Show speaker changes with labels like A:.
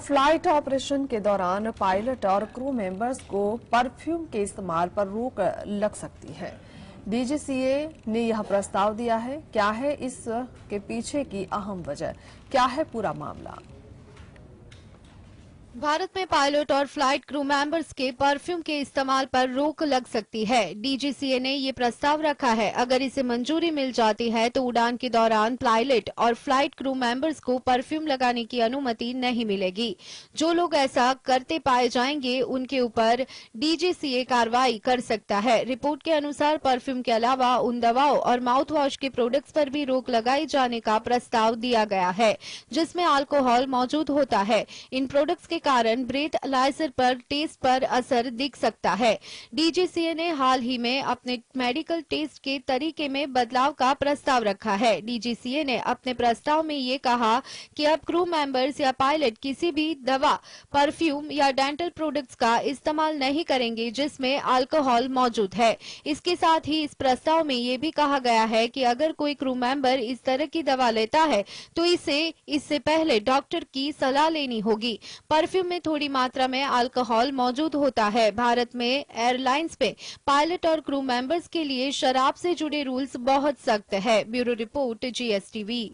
A: Flight operation के दौरान pilot और क्रू मेंबर्स को परफ्यूम के इस्तेमाल पर रोक लग सकती है। डीजीसीए ने यह प्रस्ताव दिया है। क्या है इस के पीछे की अहम वजह? क्या है पूरा मामला?
B: भारत में पायलट और फ़्लाइट क्रू मेंबर्स के परफ्यूम के इस्तेमाल पर रोक लग सकती है। डीजीसीए ने ये प्रस्ताव रखा है। अगर इसे मंजूरी मिल जाती है तो उड़ान के दौरान पायलट और फ़्लाइट क्रू मेंबर्स को परफ्यूम लगाने की अनुमति नहीं मिलेगी। जो लोग ऐसा करते पाए जाएँगे, उनके ऊपर डीजीसीए कार्रवाई कर सकता है। रिपोर्ट के अनुसार परफ्यूम के अलावा उन दवाओं और माउथ वॉश के प्रोडक्ट्स पर भी रोक लगाए जाने का प्रस्ताव दिया गया है, जिसमें अल्कोहल मौजूद होता है। इन प्रोडक्ट्स के कारण ब्रेथ अलाइजर पर टेस्ट पर असर दिख सकता है। डीजीसीए ने हाल ही में अपने मेडिकल टेस्ट के तरीके में बदलाव का प्रस्ताव रखा है। डीजीसीए ने अपने प्रस्ताव में ये कहा कि अब क्रू मेंबर्स या पायलट किसी भी दवा, परफ्यूम या डेंटल प्रोडक्ट्स का इस्तेमाल नहीं करेंगे जिसमें अल्कोहल मौजूद है। इसके साथ ही इस प्रस्ताव में ये भी कहा गया है कि अगर कोई क्रू मेंबर इस तरह की दवा लेता है तो इसे, इससे पहले डॉक्टर की सलाह लेनी होगी। परफ्यूम में थोड़ी मात्रा में अल्कोहल मौजूद होता है। भारत में एयरलाइंस पे पायलट और क्रू मेंबर्स के लिए शराब से जुड़े रूल्स बहुत सख्त है। Bureau report GSTV